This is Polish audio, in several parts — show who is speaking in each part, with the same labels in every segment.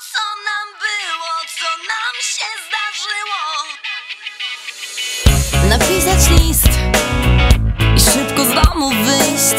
Speaker 1: co nam było, co nam się zdarzyło.
Speaker 2: Napisać list i szybko z domu wyjść.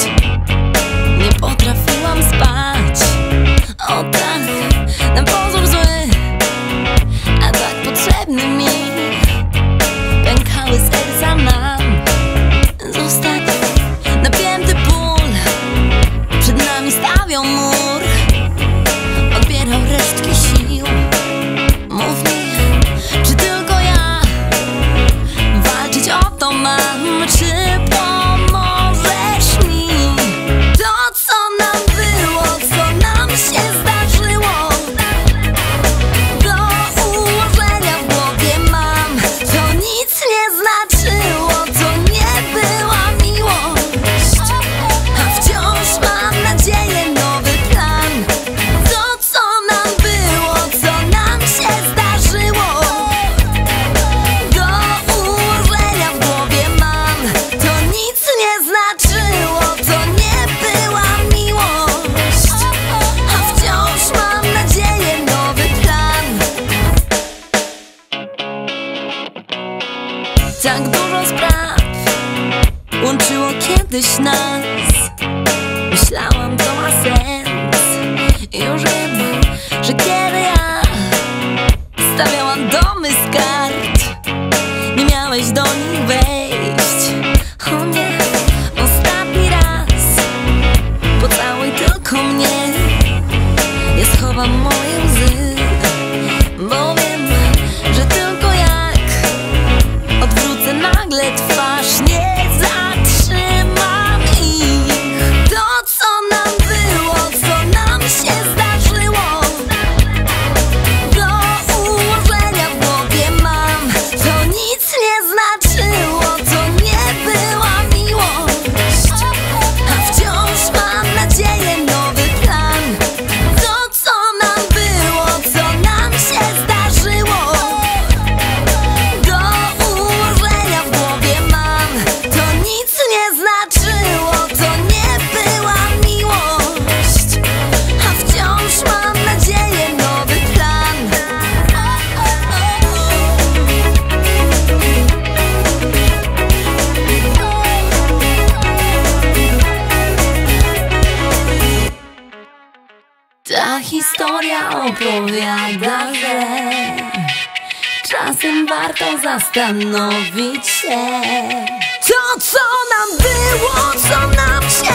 Speaker 2: Tak dużo spraw. Łączyło kiedyś nas. Myślałam, to ma sens. Już wiem, że kiedy ja stawiałam domy z kart Nie miałeś do nich wejść. Ta historia opowiada, że czasem warto zastanowić się, to co nam było, co nam się.